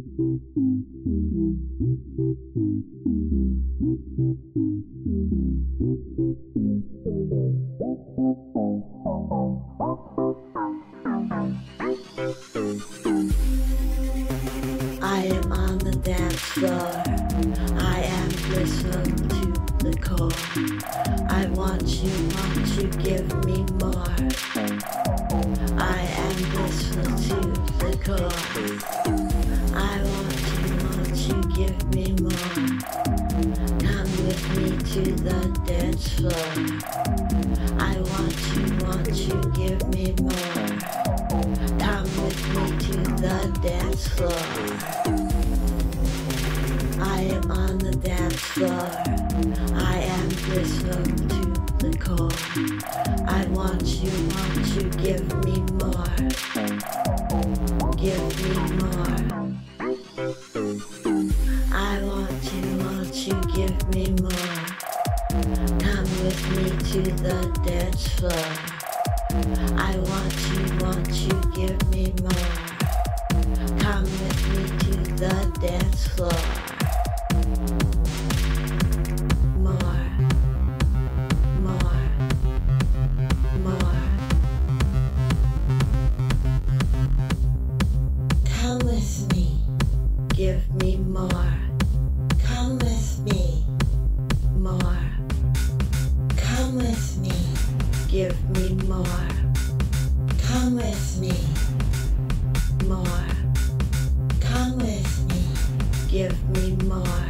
I am on the dance floor. I am listening to the core. To the dance floor. I want you, want you, give me more. Come with me to the dance floor. I am on the dance floor. I am listening to the core. I want you, want you, give me more. Give me more. I want you, want you, give me more. With me to the dance floor. I want you, want you, give me more. Come with me to the dance floor. More. Come with me, more. Come with me, give me more.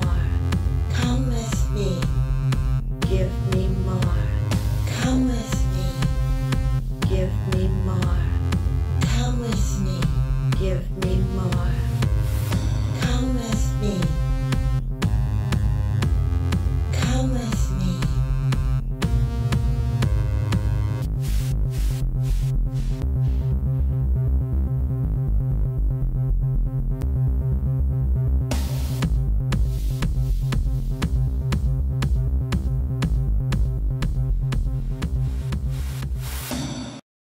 more. Come with me.